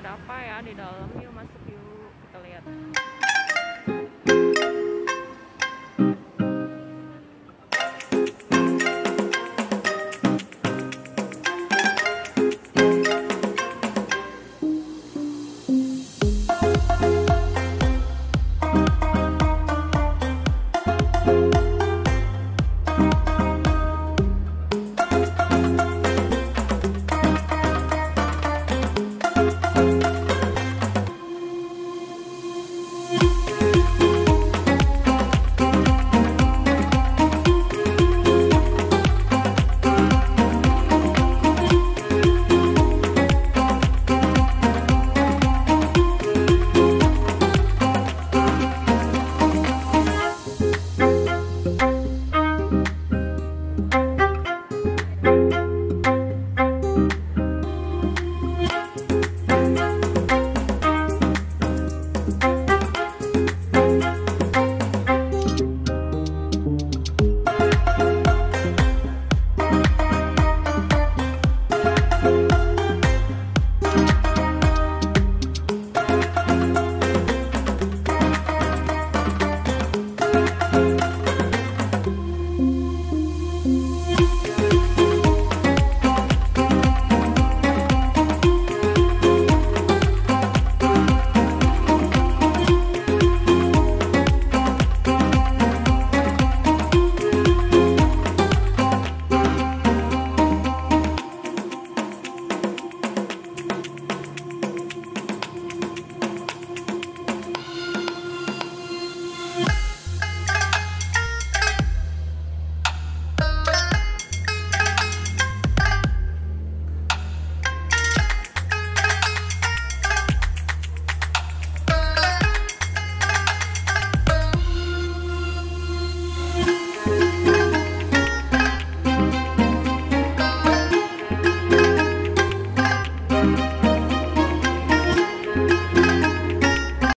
ada apa ya di dalam? Yuk masuk yuk kita lihat.